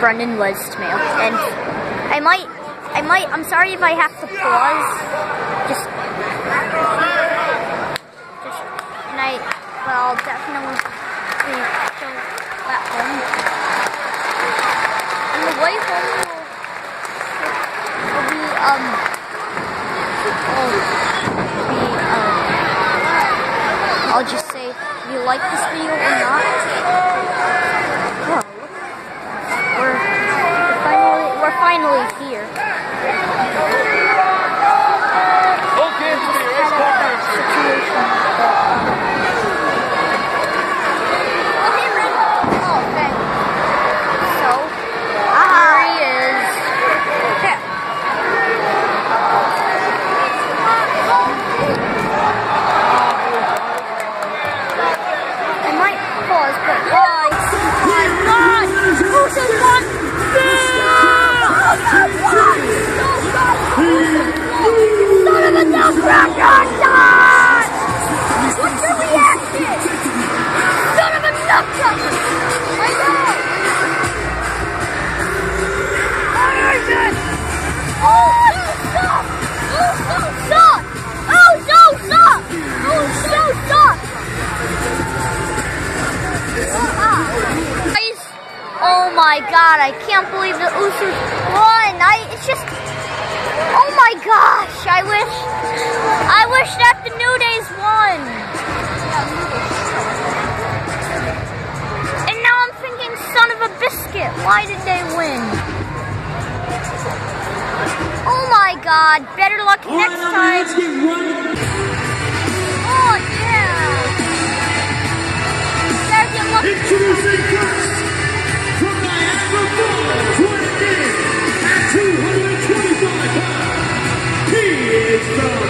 Brendan was to me. And I might, I might, I'm sorry if I have to pause. Just, just, and I, well, definitely still at home. And the way home will, will be, um, will be, um, I'll just say if you like this video or not. My god, I can't believe the Usos won. I, it's just, oh my gosh, I wish, I wish that the New Days won. And now I'm thinking, son of a biscuit, why did they win? Oh my god, better luck next time. Oh yeah. Better get lucky. Introducing is the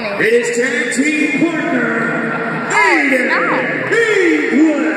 20. It is tag team partner Aiden oh, no. Haywood.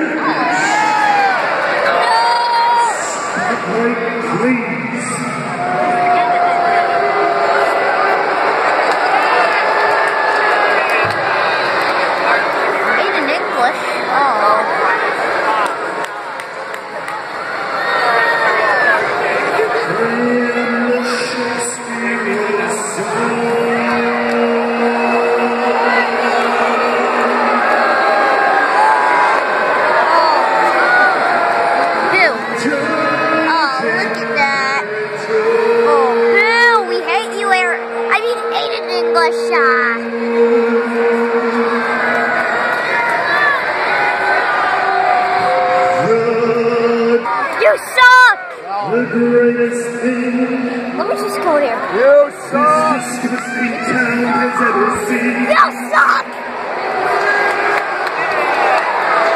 You suck! The greatest thing Let me just go here. You suck! is disgusting talented fans and receive. You suck!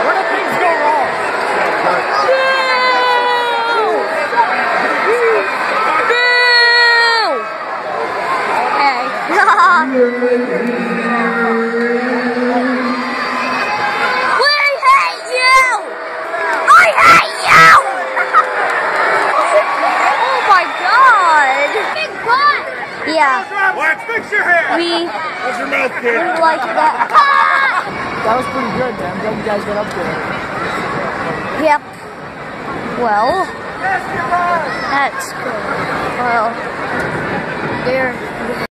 Where do things go wrong? we hate you! I hate you! oh my god! Big butt! Yeah, fix your hair. we, What's your mouth, we like that. That was pretty good, man. I'm glad you guys got up there. Yep. Well, that's good. Well, there.